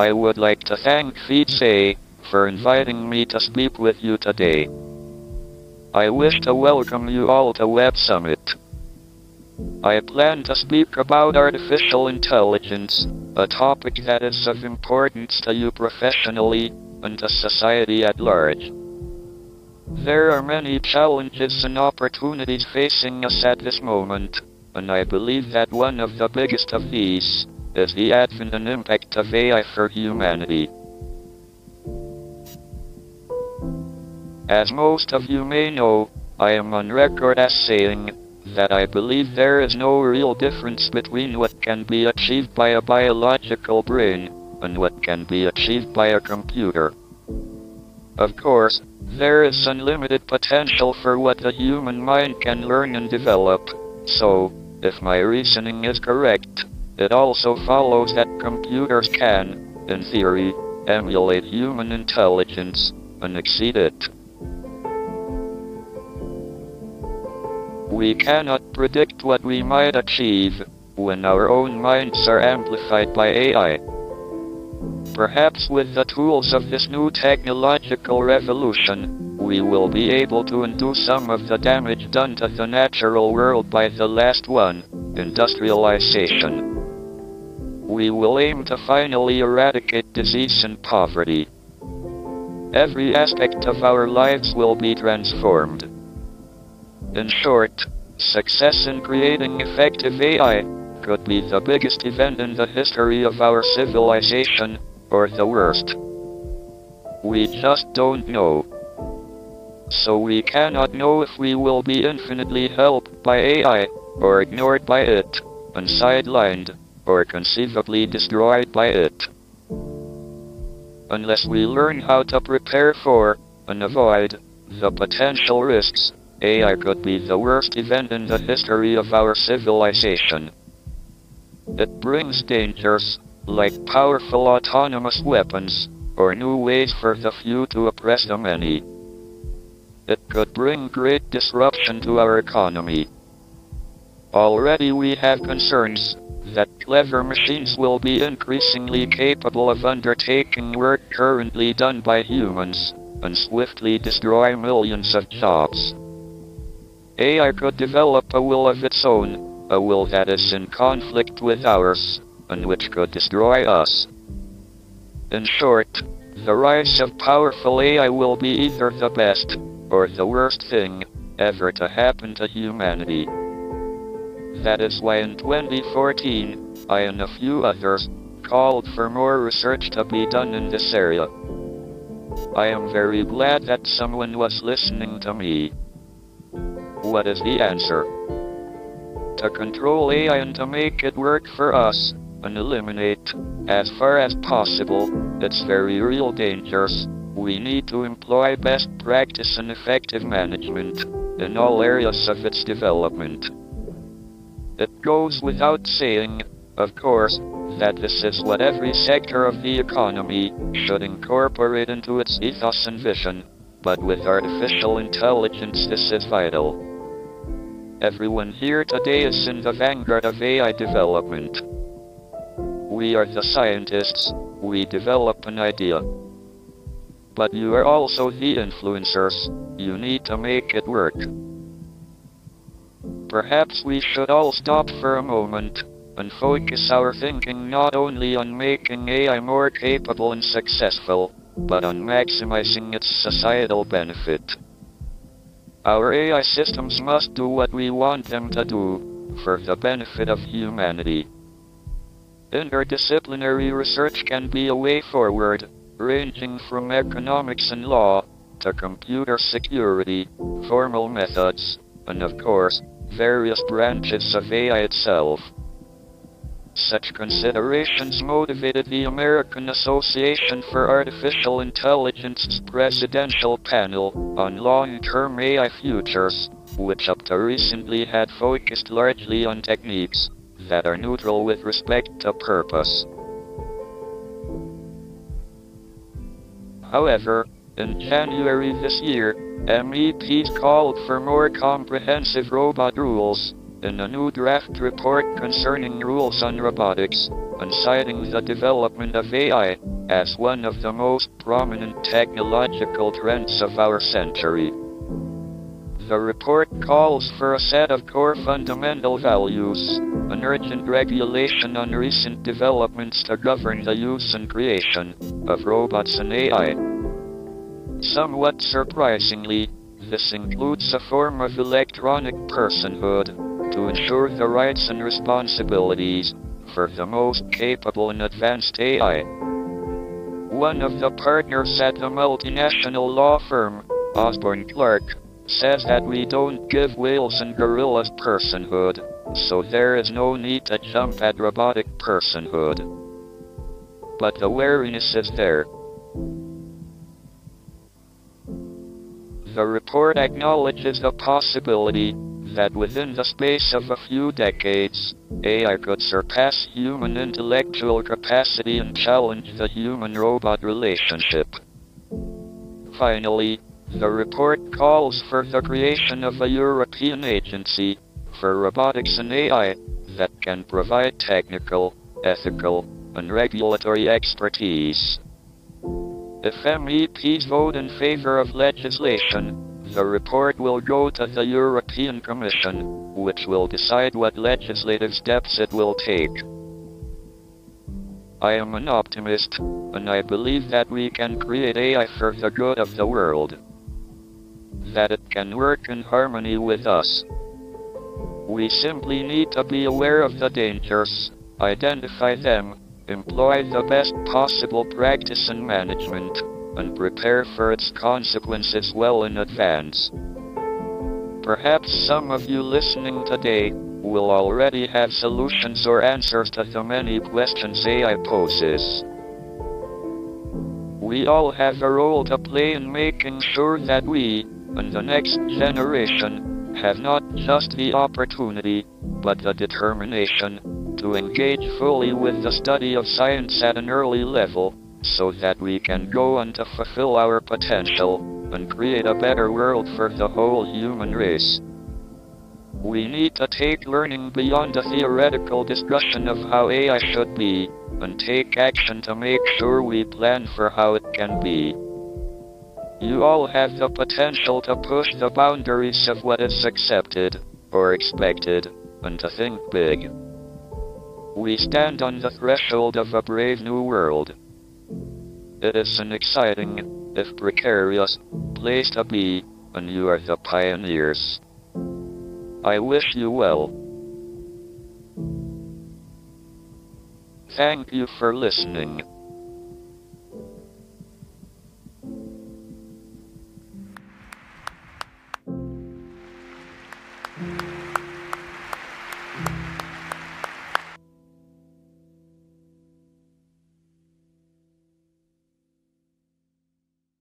I would like to thank FeedSay for inviting me to speak with you today. I wish to welcome you all to Web Summit. I plan to speak about artificial intelligence, a topic that is of importance to you professionally and to society at large. There are many challenges and opportunities facing us at this moment, and I believe that one of the biggest of these is the advent and impact of AI for humanity. As most of you may know, I am on record as saying that I believe there is no real difference between what can be achieved by a biological brain and what can be achieved by a computer. Of course, there is unlimited potential for what the human mind can learn and develop, so, if my reasoning is correct, it also follows that computers can, in theory, emulate human intelligence and exceed it. We cannot predict what we might achieve when our own minds are amplified by AI. Perhaps with the tools of this new technological revolution, we will be able to undo some of the damage done to the natural world by the last one, industrialization. We will aim to finally eradicate disease and poverty. Every aspect of our lives will be transformed. In short, success in creating effective AI could be the biggest event in the history of our civilization, or the worst. We just don't know. So we cannot know if we will be infinitely helped by AI, or ignored by it, and sidelined, or conceivably destroyed by it. Unless we learn how to prepare for, and avoid, the potential risks, AI could be the worst event in the history of our civilization. It brings dangers, like powerful autonomous weapons, or new ways for the few to oppress the many. It could bring great disruption to our economy. Already we have concerns that clever machines will be increasingly capable of undertaking work currently done by humans, and swiftly destroy millions of jobs. AI could develop a will of its own, a will that is in conflict with ours, and which could destroy us. In short, the rise of powerful AI will be either the best, or the worst thing, ever to happen to humanity. That is why in 2014, I and a few others, called for more research to be done in this area. I am very glad that someone was listening to me. What is the answer? To control AI and to make it work for us, and eliminate, as far as possible, its very real dangers, we need to employ best practice and effective management in all areas of its development. It goes without saying, of course, that this is what every sector of the economy should incorporate into its ethos and vision, but with artificial intelligence this is vital. Everyone here today is in the vanguard of AI development. We are the scientists, we develop an idea. But you are also the influencers, you need to make it work. Perhaps we should all stop for a moment and focus our thinking not only on making AI more capable and successful, but on maximizing its societal benefit. Our AI systems must do what we want them to do, for the benefit of humanity. Interdisciplinary research can be a way forward, ranging from economics and law, to computer security, formal methods, and of course, various branches of AI itself. Such considerations motivated the American Association for Artificial Intelligence's presidential panel on long-term AI futures, which up to recently had focused largely on techniques that are neutral with respect to purpose. However, in January this year, MEPs called for more comprehensive robot rules, in a new draft report concerning rules on robotics, and citing the development of AI as one of the most prominent technological trends of our century. The report calls for a set of core fundamental values, an urgent regulation on recent developments to govern the use and creation of robots and AI. Somewhat surprisingly, this includes a form of electronic personhood to ensure the rights and responsibilities for the most capable and advanced AI. One of the partners at the multinational law firm, Osborne Clarke, says that we don't give whales and gorillas personhood, so there is no need to jump at robotic personhood. But the wariness is there. The report acknowledges the possibility that within the space of a few decades, AI could surpass human intellectual capacity and challenge the human robot relationship. Finally, the report calls for the creation of a European agency for robotics and AI that can provide technical, ethical, and regulatory expertise. If MEPs vote in favor of legislation, the report will go to the European Commission, which will decide what legislative steps it will take. I am an optimist, and I believe that we can create AI for the good of the world that it can work in harmony with us. We simply need to be aware of the dangers, identify them, employ the best possible practice and management, and prepare for its consequences well in advance. Perhaps some of you listening today will already have solutions or answers to the many questions AI poses. We all have a role to play in making sure that we, and the next generation have not just the opportunity, but the determination to engage fully with the study of science at an early level, so that we can go on to fulfill our potential and create a better world for the whole human race. We need to take learning beyond a theoretical discussion of how AI should be, and take action to make sure we plan for how it can be. You all have the potential to push the boundaries of what is accepted, or expected, and to think big. We stand on the threshold of a brave new world. It is an exciting, if precarious, place to be, and you are the pioneers. I wish you well. Thank you for listening.